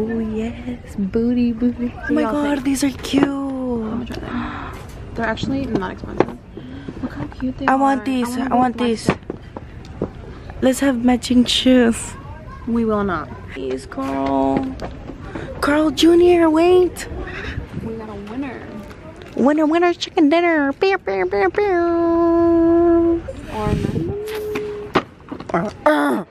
Oh yes, booty, booty. Oh my god, these are cute. I'm gonna try them. They're actually not expensive. Look how cute they are. I are. want these. wanna I go want with my these. Let's have matching shoes. We will not. Please, Carl. Carl Jr., wait. We got a winner. Winner, winner, chicken dinner. Beer, beer, beer, beer. Or Uh, uh.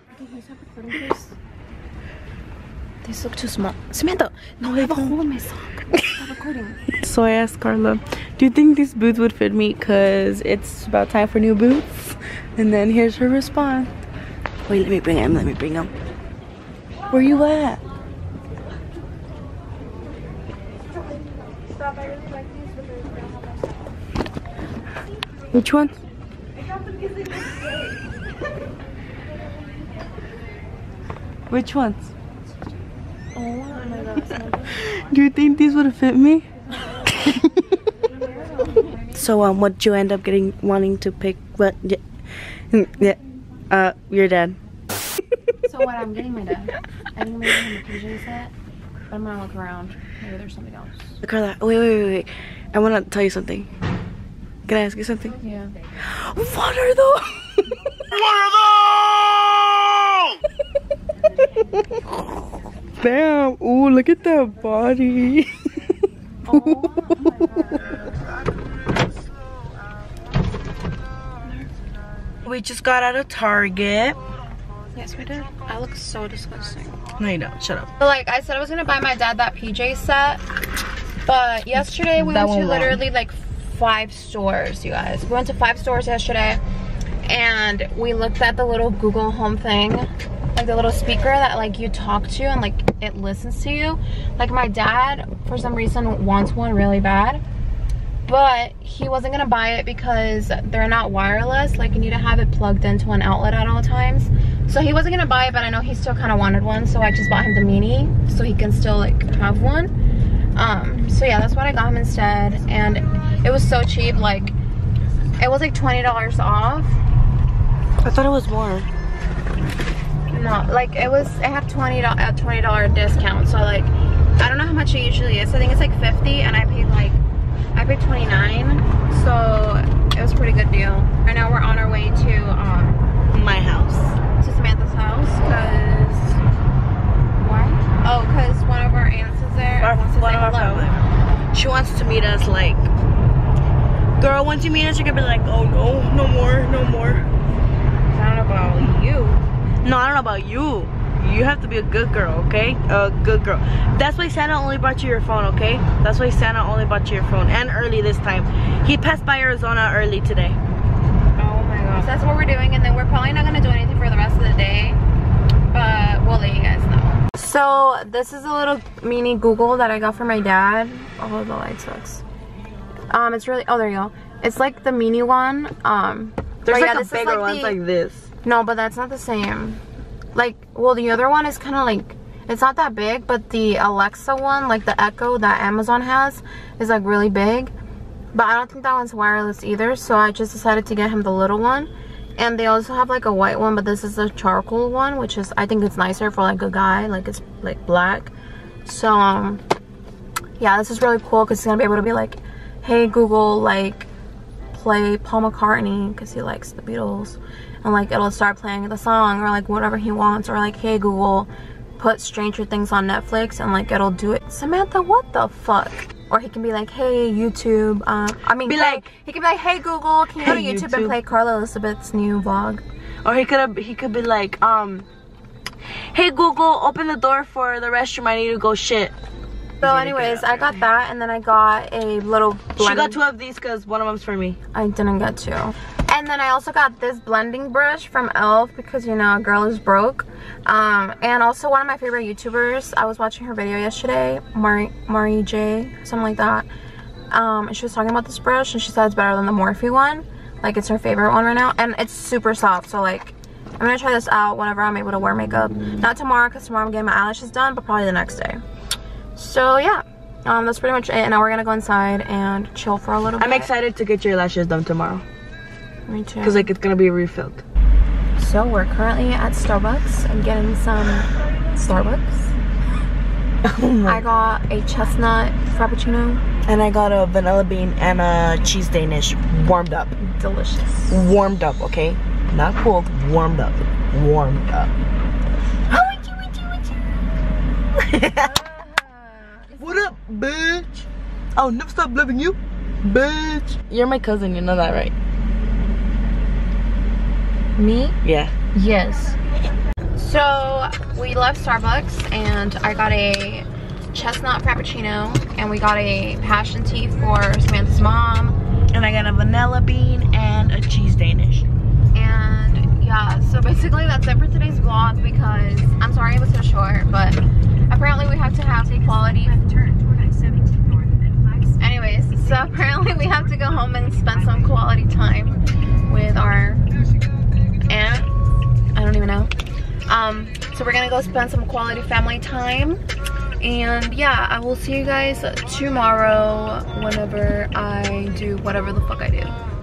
These look too small. Samantha, no, I have a hole in my sock. Stop recording. So I asked Karla, do you think these boots would fit me? Cause it's about time for new boots. And then here's her response. Wait, let me bring him, let me bring him. Where you at? Which one? Which ones? Oh my god, Do you think these would fit me? so um, what you end up getting wanting to pick? What? Yeah, yeah. Uh, your dad. So what I'm getting my dad. I think maybe him a PJ set. But I'm gonna look around. Maybe there's something else. Karla, wait, wait, wait, wait. I want to tell you something. Can I ask you something? Yeah. What are those? Damn! Ooh, look at that body. Oh we just got out of Target. Yes, we did. I look so disgusting. No, you don't. Shut up. So like I said I was gonna buy my dad that PJ set. But yesterday we That went to one long. literally like five stores, you guys. We went to five stores yesterday and we looked at the little Google Home thing. Like the little speaker that like you talk to and like it listens to you. Like my dad, for some reason, wants one really bad. But he wasn't gonna buy it because they're not wireless. Like you need to have it plugged into an outlet at all times. So he wasn't gonna buy it, but I know he still kind of wanted one. So I just bought him the mini so he can still like have one. Um, so yeah, that's what I got him instead. And it was so cheap, like it was like $20 off. I thought it was more. No, like it was, I have 20 a $20 discount. So like, I don't know how much it usually is. I think it's like 50 and I paid like, I paid 29 So it was a pretty good deal. Right now we're on our way to, um, My house. to Samantha's house because, why? Oh, because one of our aunts is there. and wants to one say of our hello. family. She wants to meet us like Girl, once you meet us, you're gonna be like, oh no, no more, no more. I don't know about you. No, I don't know about you. You have to be a good girl, okay? A good girl. That's why Santa only brought you your phone, okay? That's why Santa only brought you your phone. And early this time. He passed by Arizona early today. Oh my god. So that's what we're doing, and then we're probably not gonna do anything for the rest of the day, but we'll let you guys know. So this is a little mini Google that I got for my dad. Oh, the light sucks. Um, it's really. Oh, there you go. It's like the mini one. Um, There's but yeah, like a bigger like one the- like this. No, but that's not the same. Like, well, the other one is kind of like, it's not that big, but the Alexa one, like the Echo that Amazon has, is like really big. But I don't think that one's wireless either, so I just decided to get him the little one. And they also have like a white one, but this is the charcoal one, which is, I think it's nicer for like a guy, like it's like black. So, um, yeah, this is really cool because he's gonna be able to be like, hey Google, like, play Paul McCartney because he likes the Beatles and like it'll start playing the song or like whatever he wants or like hey Google put Stranger Things on Netflix and like it'll do it Samantha what the fuck or he can be like hey YouTube um I mean Be hey- like- he can be like hey Google can you go to YouTube, YouTube. and play Karla Elizabeth's new vlog Or he could he could be like, um, hey Google, open the door for the restroom. I need to go shit. so anyways I got that and then I got a little She got two of these because one of them's for me. I didn't get to. And then I also got this blending brush from e.l.f. because, you know, a girl is broke. Um, and also one of my favorite YouTubers, I was watching her video yesterday, Mari, Mari J, something like that. Um, and she was talking about this brush and she said it's better than the Morphe one. Like, it's her favorite one right now. And it's super soft, so like, I'm gonna try this out whenever I'm able to wear makeup. Not tomorrow, because tomorrow I'm getting my eyelashes done, but probably the next day. So, yeah. Um, that's pretty much it. And now we're gonna go inside and chill for a little bit. I'm excited to get your lashes done tomorrow Me too. because like it's gonna be refilled. So we're currently at Starbucks and getting some Starbucks. Oh I got a chestnut frappuccino. and I got a vanilla bean and a cheese Danish warmed up. Delicious. Warmed up, okay? Not cold, warmed up. Warmed up. Oh, what up, bitch? Oh, I'll never stop loving you, bitch. You're my cousin, you know that, right? Me? Yeah. Yes. So we left Starbucks and I got a chestnut frappuccino and we got a passion tea for Samantha's mom. And I got a vanilla bean and a cheese Danish. And yeah, so basically that's it for today's vlog because I'm sorry it was so short, but apparently we have to have quality. Anyways, so apparently we have to go home and spend some quality time with our don't even know. Um, so we're gonna go spend some quality family time. And yeah, I will see you guys tomorrow whenever I do whatever the fuck I do.